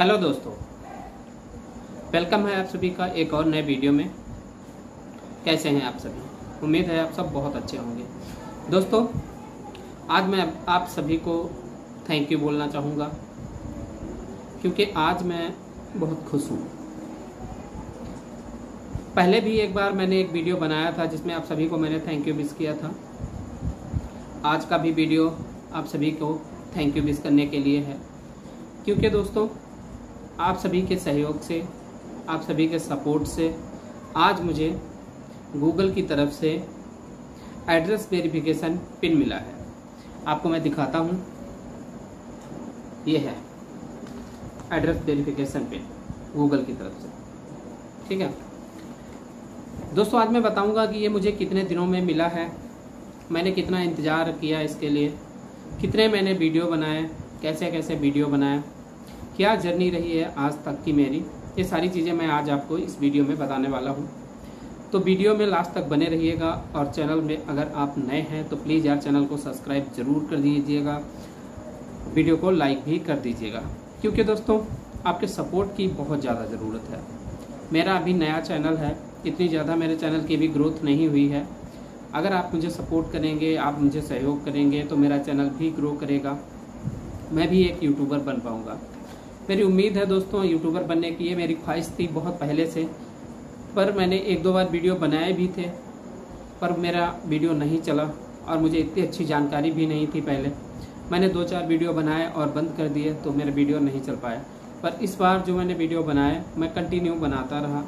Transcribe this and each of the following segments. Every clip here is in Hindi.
हेलो दोस्तों, वेलकम है आप सभी का एक और नए वीडियो में। कैसे हैं आप सभी? उम्मीद है आप सब बहुत अच्छे होंगे। दोस्तों, आज मैं आप सभी को थैंक यू बोलना चाहूँगा, क्योंकि आज मैं बहुत खुश हूँ। पहले भी एक बार मैंने एक वीडियो बनाया था जिसमें आप सभी को मैंने थैंक यू विश किया था। आज का भी वीडियो आप सभी को थैंक यू विश करने के लिए है। क्योंकि दोस्तों आप सभी के सहयोग से, आप सभी के सपोर्ट से, आज मुझे गूगल की तरफ़ से एड्रेस वेरिफिकेशन पिन मिला है। आपको मैं दिखाता हूँ। ये है एड्रेस वेरिफिकेशन पिन गूगल की तरफ़ से। ठीक है? दोस्तों, आज मैं बताऊँगा कि ये मुझे कितने दिनों में मिला है। मैंने कितना इंतज़ार किया इसके लिए। कितने मैंने वीडियो बनाए कैसे कैसे वीडियो बनाए। क्या जर्नी रही है आज तक की मेरी, ये सारी चीज़ें मैं आज आपको इस वीडियो में बताने वाला हूँ। तो वीडियो में लास्ट तक बने रहिएगा और चैनल में अगर आप नए हैं तो प्लीज़ यार चैनल को सब्सक्राइब ज़रूर कर दीजिएगा, वीडियो को लाइक भी कर दीजिएगा। क्योंकि दोस्तों, आपके सपोर्ट की बहुत ज़्यादा ज़रूरत है। मेरा अभी नया चैनल है, इतनी ज़्यादा मेरे चैनल की भी ग्रोथ नहीं हुई है। अगर आप मुझे सपोर्ट करेंगे, आप मुझे सहयोग करेंगे तो मेरा चैनल भी ग्रो करेगा। मैं भी एक यूट्यूबर बन पाऊँगा। मेरी उम्मीद है दोस्तों यूट्यूबर बनने की ये मेरी ख्वाहिश थी बहुत पहले से, पर मैंने एक दो बार वीडियो बनाए भी थे, पर मेरा वीडियो नहीं चला और मुझे इतनी अच्छी जानकारी भी नहीं थी पहले। मैंने दो चार वीडियो बनाए और बंद कर दिए तो मेरा वीडियो नहीं चल पाया। पर इस बार जो मैंने वीडियो बनाए, मैं कंटिन्यू बनाता रहा।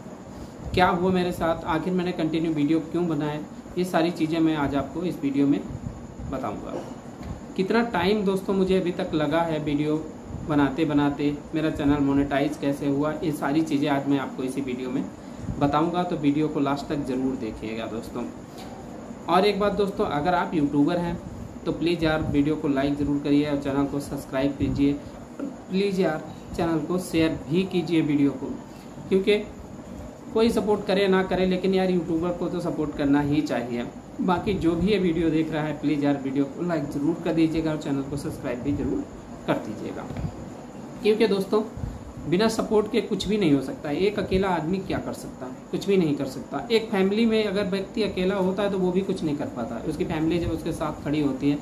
क्या हुआ मेरे साथ? आखिर मैंने कंटिन्यू वीडियो क्यों बनाए? ये सारी चीज़ें मैं आज आपको इस वीडियो में बताऊँगा। कितना टाइम दोस्तों मुझे अभी तक लगा है वीडियो बनाते बनाते मेरा चैनल मोनेटाइज कैसे हुआ, ये सारी चीज़ें आज मैं आपको इसी वीडियो में बताऊँगा तो वीडियो को लास्ट तक ज़रूर देखिएगा दोस्तों। और एक बात दोस्तों, अगर आप यूट्यूबर हैं तो प्लीज़ यार वीडियो को लाइक ज़रूर करिए और चैनल को सब्सक्राइब कीजिए। प्लीज़ यार चैनल को शेयर भी कीजिए वीडियो को, क्योंकि कोई सपोर्ट करे ना करे, लेकिन यार यूट्यूबर को तो सपोर्ट करना ही चाहिए। बाकी जो भी ये वीडियो देख रहा है, प्लीज़ यार वीडियो को लाइक ज़रूर कर दीजिएगा और चैनल को सब्सक्राइब भी ज़रूर कर दीजिएगा। क्योंकि दोस्तों, बिना सपोर्ट के कुछ भी नहीं हो सकता है। एक अकेला आदमी क्या कर सकता है? कुछ भी नहीं कर सकता। एक फैमिली में अगर व्यक्ति अकेला होता है तो वो भी कुछ नहीं कर पाता है। उसकी फैमिली जब उसके साथ खड़ी होती है,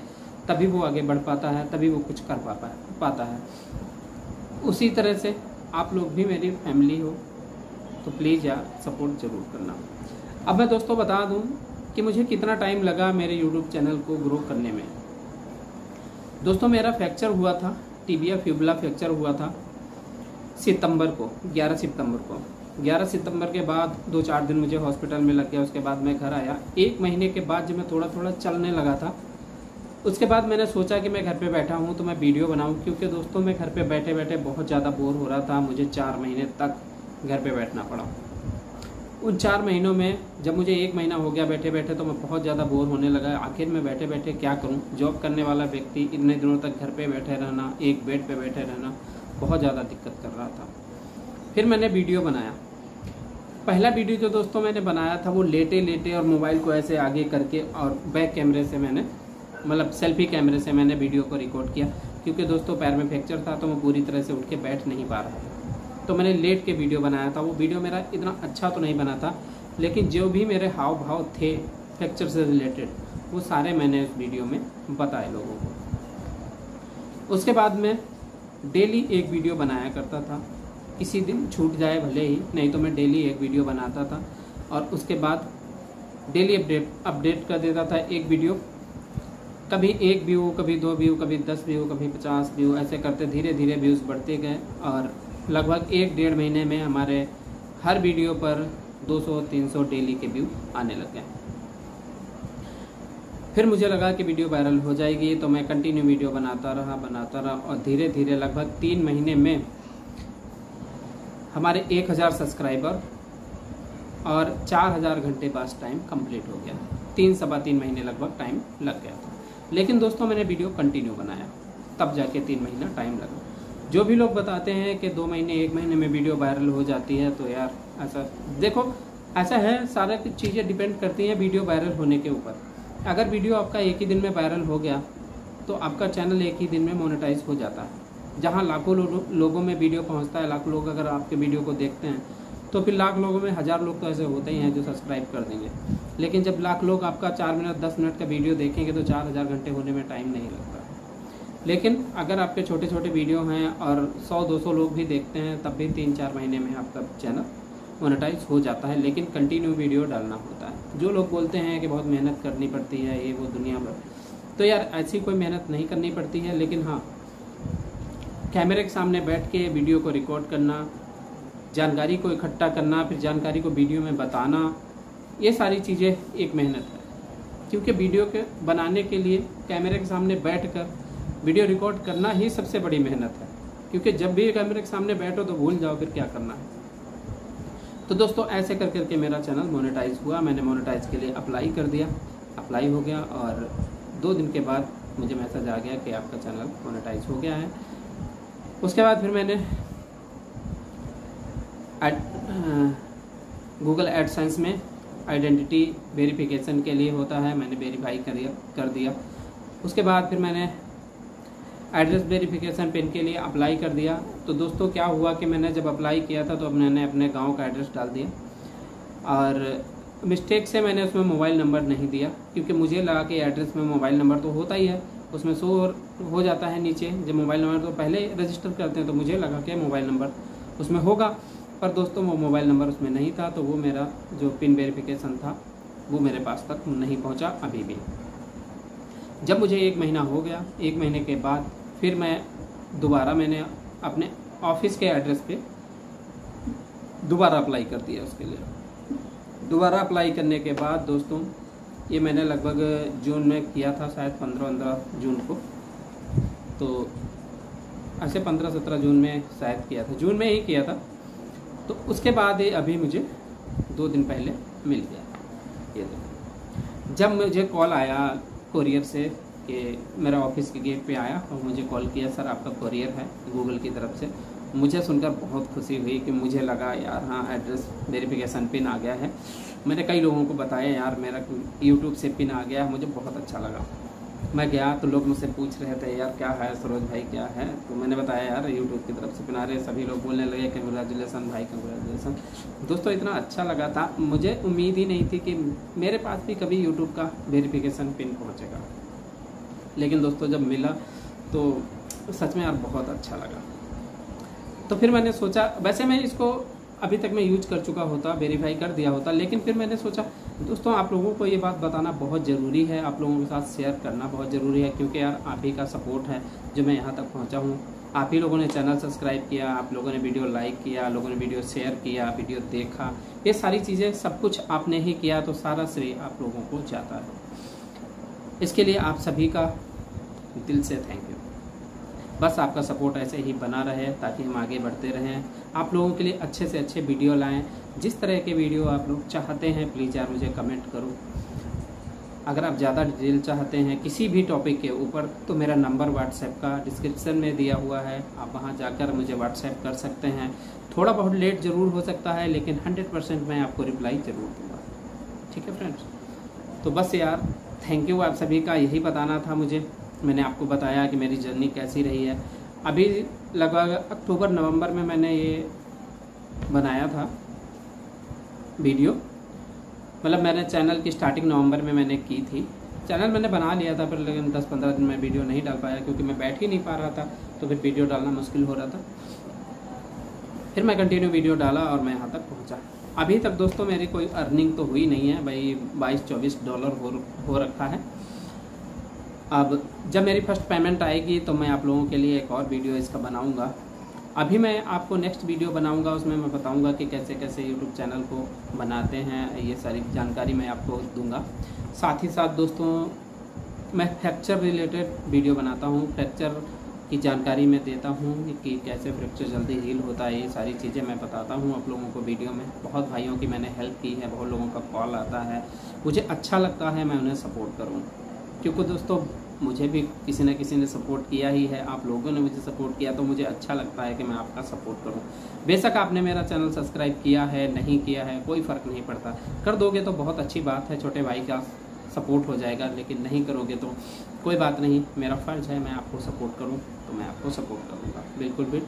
तभी वो आगे बढ़ पाता है, तभी वो कुछ कर है, पाता है। उसी तरह से आप लोग भी मेरी फैमिली हो तो प्लीज़ यार सपोर्ट ज़रूर करना। अब मैं दोस्तों बता दूँ कि मुझे कितना टाइम लगा मेरे यूट्यूब चैनल को ग्रो करने में। दोस्तों, मेरा फ्रैक्चर हुआ था टीबिया फ्यूबला फ्रैक्चर हुआ था सितंबर को 11 सितंबर को। 11 सितंबर के बाद दो चार दिन मुझे हॉस्पिटल में लग गया, उसके बाद मैं घर आया। एक महीने के बाद जब मैं थोड़ा थोड़ा चलने लगा था, उसके बाद मैंने सोचा कि मैं घर पे बैठा हूँ तो मैं वीडियो बनाऊँ, क्योंकि दोस्तों, मैं घर पे बैठे बैठे बहुत ज़्यादा बोर हो रहा था, मुझे चार महीने तक घर पे बैठना पड़ा। उन चार महीनों में, जब मुझे एक महीना हो गया बैठे बैठे तो मैं बहुत ज़्यादा बोर होने लगा। आखिर मैं बैठे बैठे क्या करूँ? जॉब करने वाला व्यक्ति इतने दिनों तक घर पे बैठे रहना, एक बेड पे बैठे रहना, बहुत ज़्यादा दिक्कत कर रहा था। फिर मैंने वीडियो बनाया। पहला वीडियो जो दोस्तों मैंने बनाया था, वो लेटे लेटे और मोबाइल को ऐसे आगे करके और बैक कैमरे से मैंने मतलब सेल्फी कैमरे से मैंने वीडियो को रिकॉर्ड किया। क्योंकि दोस्तों पैर में फ्रैक्चर था तो मैं पूरी तरह से उठ के बैठ नहीं पा रहा था। तो मैंने लेट के वीडियो बनाया था, वो वीडियो मेरा इतना अच्छा तो नहीं बना था, लेकिन जो भी मेरे हाव भाव थे फ्रैक्चर से रिलेटेड, वो सारे मैंने उस वीडियो में बताए लोगों को। उसके बाद मैं डेली एक वीडियो बनाया करता था, किसी दिन छूट जाए भले ही, नहीं तो मैं डेली एक वीडियो बनाता था, और उसके बाद डेली अपडेट अपडेट कर देता था एक वीडियो। कभी एक व्यू, कभी दो व्यू, कभी दस व्यू, कभी पचास व्यू, ऐसे करते धीरे धीरे व्यूज़ बढ़ते गए, और लगभग एक डेढ़ महीने में हमारे हर वीडियो पर 200-300 डेली के व्यू आने लग गए। फिर मुझे लगा कि वीडियो वायरल हो जाएगी तो मैं कंटिन्यू वीडियो बनाता रहा बनाता रहा और धीरे धीरे लगभग तीन महीने में हमारे एक हज़ार सब्सक्राइबर और चार हज़ार घंटे पास टाइम कंप्लीट हो गया। तीन, सवा तीन महीने लगभग टाइम लग गया था। लेकिन दोस्तों, मैंने वीडियो कंटिन्यू बनाया। तब जाके तीन महीना टाइम लगा। जो भी लोग बताते हैं कि दो महीने एक महीने में वीडियो वायरल हो जाती है तो यार ऐसा देखो ऐसा है सारा चीज़ें डिपेंड करती हैं वीडियो वायरल होने के ऊपर। अगर वीडियो आपका एक ही दिन में वायरल हो गया तो आपका चैनल एक ही दिन में मोनेटाइज हो जाता है। जहाँ लाखों लो, लोगों में वीडियो पहुँचता है लाखों लोग अगर आपके वीडियो को देखते हैं तो फिर लाख लोगों में हज़ार लोग तो ऐसे होते ही हैं जो सब्सक्राइब कर देंगे। लेकिन जब लाख लोग आपका चार मिनट दस मिनट का वीडियो देखेंगे तो चार हज़ार घंटे होने में टाइम नहीं लगता। लेकिन अगर आपके छोटे छोटे वीडियो हैं और सौ, दो सौ लोग भी देखते हैं, तब भी तीन चार महीने में आपका चैनल मोनेटाइज हो जाता है, लेकिन कंटिन्यू वीडियो डालना होता है। जो लोग बोलते हैं कि बहुत मेहनत करनी पड़ती है, ये वो दुनिया भर। तो यार, ऐसी कोई मेहनत नहीं करनी पड़ती है, लेकिन हाँ कैमरे के सामने बैठ के वीडियो को रिकॉर्ड करना, जानकारी को इकट्ठा करना, फिर जानकारी को वीडियो में बताना, ये सारी चीज़ें एक मेहनत है। क्योंकि वीडियो के बनाने के लिए कैमरे के सामने बैठ कर वीडियो रिकॉर्ड करना ही सबसे बड़ी मेहनत है। क्योंकि जब भी कैमरे के सामने बैठो तो भूल जाओ फिर क्या करना है। तो दोस्तों, ऐसे कर करके मेरा चैनल मोनेटाइज हुआ। मैंने मोनेटाइज के लिए अप्लाई कर दिया। अप्लाई हो गया और दो दिन के बाद मुझे मैसेज आ गया कि आपका चैनल मोनेटाइज हो गया है। उसके बाद फिर मैंने गूगल एडसेंस में आइडेंटिटी वेरिफिकेशन के लिए होता है। मैंने वेरीफाई कर दिया। उसके बाद फिर मैंने एड्रेस वेरिफिकेशन पिन के लिए अप्लाई कर दिया। तो दोस्तों, क्या हुआ कि मैंने जब अप्लाई किया था तो मैंने अपने गाँव का एड्रेस डाल दिया। और मिस्टेक से मैंने उसमें मोबाइल नंबर नहीं दिया, क्योंकि मुझे लगा कि एड्रेस में मोबाइल नंबर तो होता ही है। उसमें शो हो जाता है नीचे, जब मोबाइल नंबर तो पहले रजिस्टर करते हैं तो मुझे लगा कि मोबाइल नंबर उसमें होगा। पर दोस्तों, वो मोबाइल नंबर उसमें नहीं था तो वो मेरा जो पिन वेरिफिकेशन था, वो मेरे पास तक नहीं पहुँचा अभी भी। जब मुझे एक महीना हो गया, एक महीने के बाद फिर मैं दोबारा मैंने अपने ऑफ़िस के एड्रेस पे दोबारा अप्लाई कर दिया उसके लिए। दोबारा अप्लाई करने के बाद दोस्तों, ये मैंने लगभग जून में किया था, शायद पंद्रह पंद्रह जून को। तो ऐसे पंद्रह सत्रह जून में शायद किया था। जून में ही किया था। तो उसके बाद ये अभी मुझे दो दिन पहले मिल गया। ये जब मुझे कॉल आया कोरियर से कि मेरा ऑफ़िस के गेट पे आया और मुझे कॉल किया, सर, आपका कोरियर है गूगल की तरफ़ से। मुझे सुनकर बहुत खुशी हुई कि मुझे लगा, यार हाँ एड्रेस वेरिफिकेशन पिन आ गया है। मैंने कई लोगों को बताया, यार, मेरा यूट्यूब से पिन आ गया है, मुझे बहुत अच्छा लगा। मैं गया तो लोग मुझसे पूछ रहे थे, यार, क्या है, सरोज भाई, क्या है? तो मैंने बताया, यार यूट्यूब की तरफ़ से पिन आ रहे सभी लोग बोलने लगे कंग्रेचुलेसन भाई कंग्रेचुलेसन दोस्तों, इतना अच्छा लगा था। मुझे उम्मीद ही नहीं थी कि मेरे पास भी कभी यूट्यूब का वेरिफिकेशन पिन पहुँचेगा। लेकिन दोस्तों जब मिला तो सच में यार बहुत अच्छा लगा। तो फिर मैंने सोचा, वैसे मैं इसको अभी तक मैं यूज़ कर चुका होता वेरीफाई कर दिया होता, लेकिन फिर मैंने सोचा, दोस्तों आप लोगों को ये बात बताना बहुत ज़रूरी है, आप लोगों के साथ शेयर करना बहुत ज़रूरी है, क्योंकि यार आप ही का सपोर्ट है, जो मैं यहाँ तक पहुँचा हूँ। आप ही लोगों ने चैनल सब्सक्राइब किया, आप लोगों ने वीडियो लाइक किया लोगों ने वीडियो शेयर किया वीडियो देखा, ये सारी चीज़ें सब कुछ आपने ही किया तो सारा श्रेय आप लोगों को जाता है। इसके लिए आप सभी का दिल से थैंक यू बस आपका सपोर्ट ऐसे ही बना रहे, ताकि हम आगे बढ़ते रहें। आप लोगों के लिए अच्छे से अच्छे वीडियो लाएँ। जिस तरह के वीडियो आप लोग चाहते हैं प्लीज़ यार मुझे कमेंट करो। अगर आप ज़्यादा डिटेल चाहते हैं किसी भी टॉपिक के ऊपर तो मेरा नंबर व्हाट्सएप का डिस्क्रिप्शन में दिया हुआ है। आप वहाँ जाकर मुझे व्हाट्सएप कर सकते हैं। थोड़ा बहुत लेट ज़रूर हो सकता है, लेकिन हंड्रेड परसेंट मैं आपको रिप्लाई ज़रूर दूँगा। ठीक है फ्रेंड्स तो बस यार थैंक यू आप सभी का। यही बताना था मुझे। मैंने आपको बताया कि मेरी जर्नी कैसी रही है। अभी लगभग अक्टूबर, नवंबर में मैंने ये बनाया था वीडियो। मतलब मैंने चैनल की स्टार्टिंग नवंबर में मैंने की थी। चैनल मैंने बना लिया था, पर लेकिन 10-15 दिन में वीडियो नहीं डाल पाया, क्योंकि मैं बैठ ही नहीं पा रहा था तो फिर वीडियो डालना मुश्किल हो रहा था। फिर मैं कंटिन्यू वीडियो डाला और मैं यहाँ तक पहुँचा। अभी तक दोस्तों मेरी कोई अर्निंग तो हुई नहीं है, भाई बाईस, चौबीस डॉलर हो हो रखा है। अब जब मेरी फ़र्स्ट पेमेंट आएगी तो मैं आप लोगों के लिए एक और वीडियो इसका बनाऊँगा। अभी मैं आपको नेक्स्ट वीडियो बनाऊँगा, उसमें मैं बताऊँगा कि कैसे कैसे यूट्यूब चैनल को बनाते हैं, ये सारी जानकारी मैं आपको दूँगा। साथ ही साथ दोस्तों, मैं फ्रैक्चर रिलेटेड वीडियो बनाता हूँ। फ्रैक्चर की जानकारी मैं देता हूँ कि कैसे फ्रैक्चर जल्दी हील होता है, ये सारी चीज़ें मैं बताता हूँ आप लोगों को वीडियो में। बहुत भाइयों की मैंने हेल्प की है, बहुत लोगों का कॉल आता है। मुझे अच्छा लगता है, मैं उन्हें सपोर्ट करूँ। क्योंकि दोस्तों, मुझे भी किसी न किसी ने सपोर्ट किया ही है। आप लोगों ने मुझे सपोर्ट किया तो मुझे अच्छा लगता है कि मैं आपका सपोर्ट करूँ। बेशक आपने मेरा चैनल सब्सक्राइब किया है, नहीं किया है, कोई फ़र्क नहीं पड़ता। कर दोगे तो बहुत अच्छी बात है, छोटे भाई का सपोर्ट हो जाएगा, लेकिन नहीं करोगे तो कोई बात नहीं, मेरा फ़र्ज़ है, मैं आपको सपोर्ट करूँ तो मैं आपको सपोर्ट करूँगा। बिल्कुल भी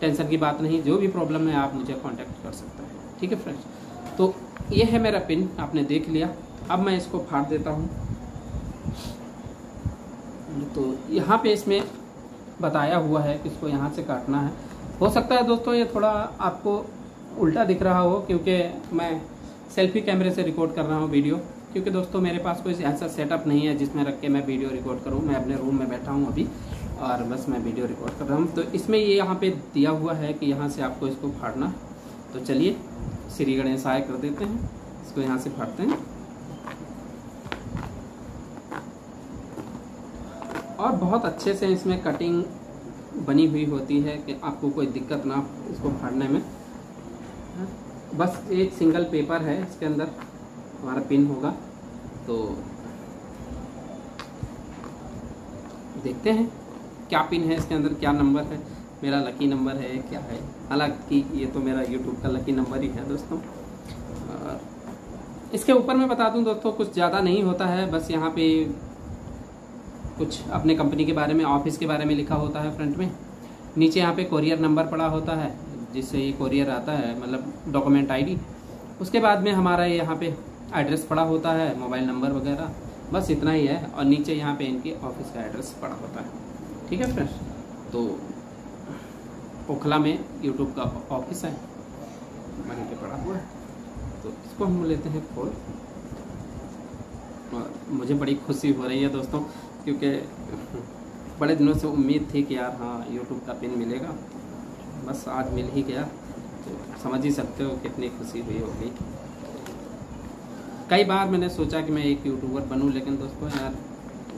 टेंशन की बात नहीं, जो भी प्रॉब्लम है, आप मुझे कॉन्टैक्ट कर सकते हैं। ठीक है फ्रेंड्स तो ये है मेरा पिन आपने देख लिया। अब मैं इसको फाड़ देता हूँ। तो यहाँ पे इसमें बताया हुआ है कि इसको यहाँ से काटना है। हो सकता है दोस्तों ये थोड़ा आपको उल्टा दिख रहा हो, क्योंकि मैं सेल्फी कैमरे से रिकॉर्ड कर रहा हूँ वीडियो क्योंकि दोस्तों मेरे पास कोई ऐसा सेटअप नहीं है जिसमें रख के मैं वीडियो रिकॉर्ड करूँ। मैं अपने रूम में बैठा हूँ अभी, और बस मैं वीडियो रिकॉर्ड कर रहा हूँ। तो इसमें ये यहाँ पे दिया हुआ है कि यहाँ से आपको इसको फाड़ना। तो चलिए श्री गणेशाय कर देते हैं। इसको यहाँ से फाड़ते हैं। और बहुत अच्छे से इसमें कटिंग बनी हुई होती है कि आपको कोई दिक्कत ना इसको फाड़ने में। बस एक सिंगल पेपर है, इसके अंदर हमारा पिन होगा। तो देखते हैं क्या पिन है इसके अंदर, क्या नंबर है। मेरा लकी नंबर है, क्या है। हालाँकि ये तो मेरा यूट्यूब का लकी नंबर ही है दोस्तों। और इसके ऊपर मैं बता दूँ दोस्तों, कुछ ज़्यादा नहीं होता है, बस यहाँ पे कुछ अपने कंपनी के बारे में ऑफ़िस के बारे में लिखा होता है फ्रंट में। नीचे यहाँ पे कोरियर नंबर पड़ा होता है, जिससे ये कोरियर आता है मतलब डॉक्यूमेंट आईडी उसके बाद में हमारा यहाँ पे एड्रेस पड़ा होता है मोबाइल नंबर वगैरह। बस इतना ही है, और नीचे यहाँ पे इनके ऑफ़िस का एड्रेस पड़ा होता है। ठीक है फ्रेंड्स तो ओखला में यूट्यूब का ऑफ़िस है वहीं पे पड़ा हुआ है। तो इसको हम लेते हैं खोल और मुझे बड़ी खुशी हो रही है दोस्तों। क्योंकि बड़े दिनों से उम्मीद थी कि यार हाँ यूट्यूब का पिन मिलेगा। बस आज मिल ही गया। तो समझ ही सकते हो कितनी खुशी हुई होगी। कई बार मैंने सोचा कि मैं एक यूट्यूबर बनूं, लेकिन दोस्तों यार,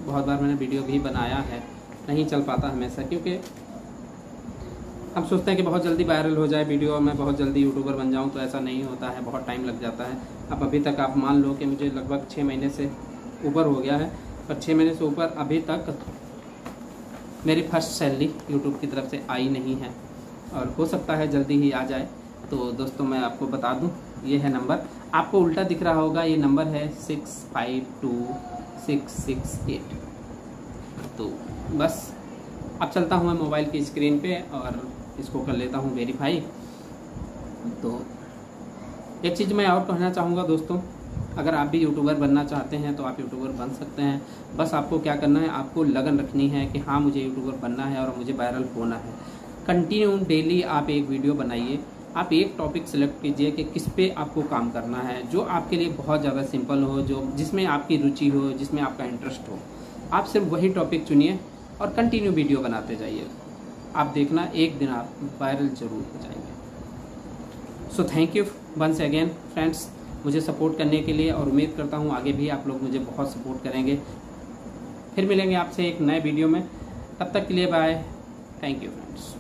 बहुत बार मैंने वीडियो भी बनाया है। नहीं चल पाता हमेशा, क्योंकि हम सोचते हैं कि बहुत जल्दी वायरल हो जाए वीडियो और मैं बहुत जल्दी यूट्यूबर बन जाऊँ तो ऐसा नहीं होता है, बहुत टाइम लग जाता है। अब अभी तक आप मान लो कि मुझे लगभग छः महीने से ऊपर हो गया है। पर छः महीने से ऊपर अभी तक मेरी फ़र्स्ट सैलरी यूट्यूब की तरफ़ से आई नहीं है। और हो सकता है जल्दी ही आ जाए। तो दोस्तों, मैं आपको बता दूँ, ये है नंबर। आपको उल्टा दिख रहा होगा, ये नंबर है six five two six six eight तो बस, अब चलता हूँ मैं मोबाइल की स्क्रीन पे और इसको कर लेता हूँ वेरीफाई। तो एक चीज़ मैं और कहना चाहूँगा दोस्तों अगर आप भी यूट्यूबर बनना चाहते हैं तो आप यूट्यूबर बन सकते हैं। बस आपको क्या करना है, आपको लगन रखनी है कि हाँ मुझे यूट्यूबर बनना है और मुझे वायरल होना है। कंटिन्यू डेली आप एक वीडियो बनाइए। आप एक टॉपिक सेलेक्ट कीजिए कि किस पे आपको काम करना है, जो आपके लिए बहुत ज़्यादा सिंपल हो, जो जिसमें आपकी रुचि हो, जिसमें आपका इंटरेस्ट हो। आप सिर्फ़ वही टॉपिक चुनिए और कंटिन्यू वीडियो बनाते जाइए। आप देखना, एक दिन आप वायरल ज़रूर हो जाएँगे। So thank you once again friends मुझे सपोर्ट करने के लिए और उम्मीद करता हूँ आगे भी आप लोग मुझे बहुत सपोर्ट करेंगे। फिर मिलेंगे आपसे एक नए वीडियो में। तब तक के लिए बाय थैंक यू फ्रेंड्स